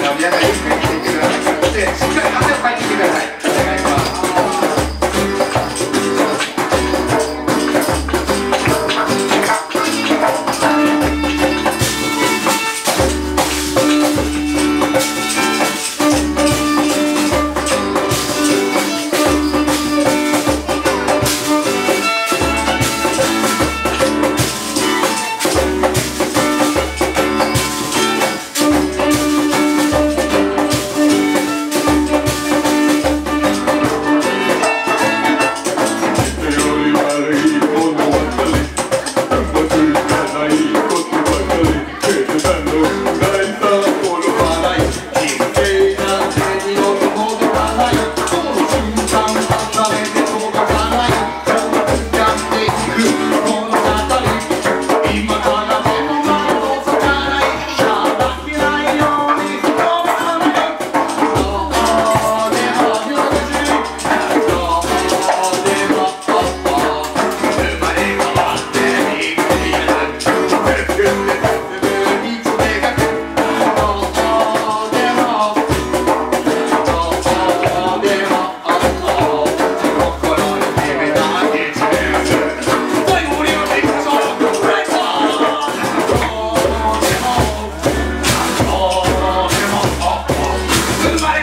皆さんゆっくりしていってくださいそしてしっかり汗をかいていってくださいあり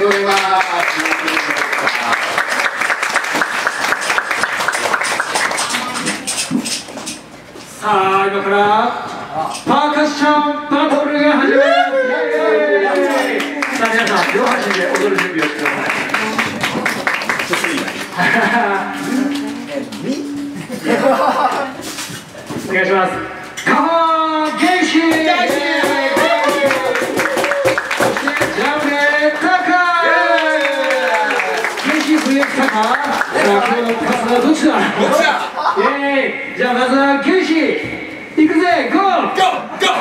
がとうございます。さあ今からパーカッションバトルが始まりますさあ皆さん両端で踊る準備をしてくださいお願いします。カモンゲイ今日のパスはどっちだ？どっちだ？イエーイじゃあまずはゲイシー行くぜゴー Go! Go!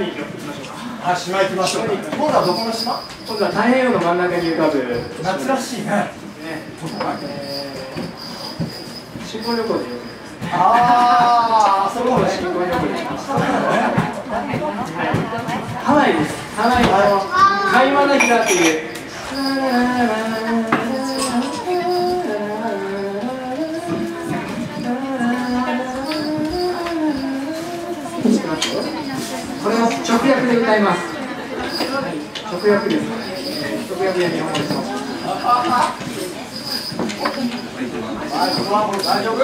に行きましょうか。あ島行きましょうか。今度はどこの島？今度は太平洋の真ん中に浮かぶ、ね、夏らしいね。どこかえー、新婚旅行でよくああそこ新婚旅行で。ハワイです。ハワイのカイマナヒラという。で歌います。直訳です。直訳で日本語です。はいそこはもう大丈夫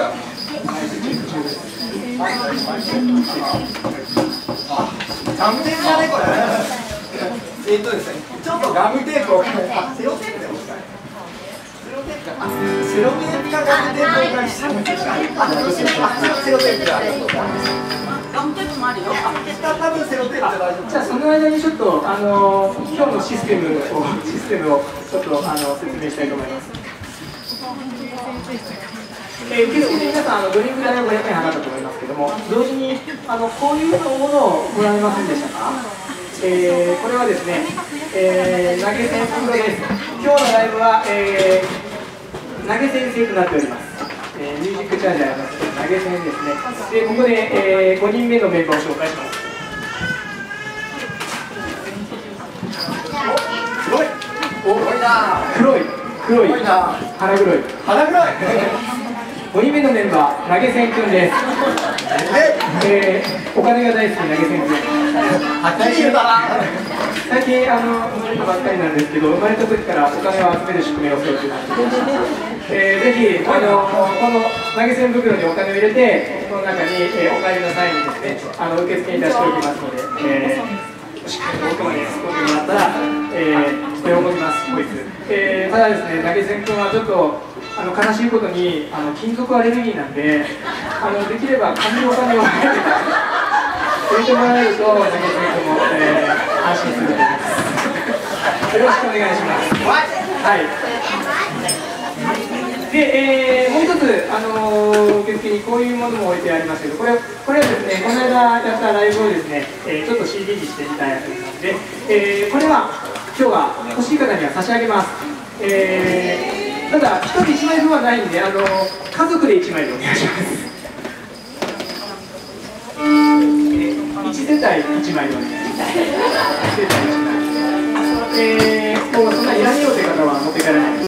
ガムテープだねこれえっとですねちょっとガムテープをセロテープでも使えセロテープかセロテープかガムテープをお借りしたんですかセロテープでありがとうございますガムテープもあるよ。多分セロテープで大丈夫じゃあその間にちょっとあの今日のシステムを システムをちょっとあの説明したいと思います。えー、けど皆さんあのドリンク代を500円払ったと思いますけども同時にあのこういうものをご覧いませんでしたか、えー、これはですね、えー、投げ銭プロです今日のライブは、えー、投げ銭制となっております、えー、ミュージックチャージありますので投げ銭ですね。でここで、えー、5人目のメンバーを紹介します。黒い。お黒い。な黒い。黒い黒いな。腹黒い。腹黒い。5人目のメンバー投げ銭くんです、ええー、お金が大好き投げ銭くん。はっきり言うだな。最近あの生まれたばっかりなんですけど生まれた時からお金を集める宿命を背負ってます、えー、ぜひあのこの投げ銭袋にお金を入れてこの中に、えー、お帰りの際にですねあの受付に出しておきますので、えー、しっかりと奥まで突っ込んでもらったら、えー、喜びますこいつ、えー、ただですね投げ銭くんはちょっとあの悲しいことにあの金属アレルギーなんであのできれば紙のお金を。入れてもらえると投げ銭くんも、えー、安心すると思いますよろしくお願いしますはいで、えー、もう一つ、あのー、受付にこういうものも置いてありますけど、これこれはですね、この間やったライブをですね、えー、ちょっと CD にしてみたやつなので、えー、これは今日は欲しい方には差し上げます。えー、ただ、1人1枚分はないんで、あの家族で1枚でお願いします。世帯1枚でお願いします。1世帯1枚。えー、もうそんなにいらねえよという方は持っていかれない。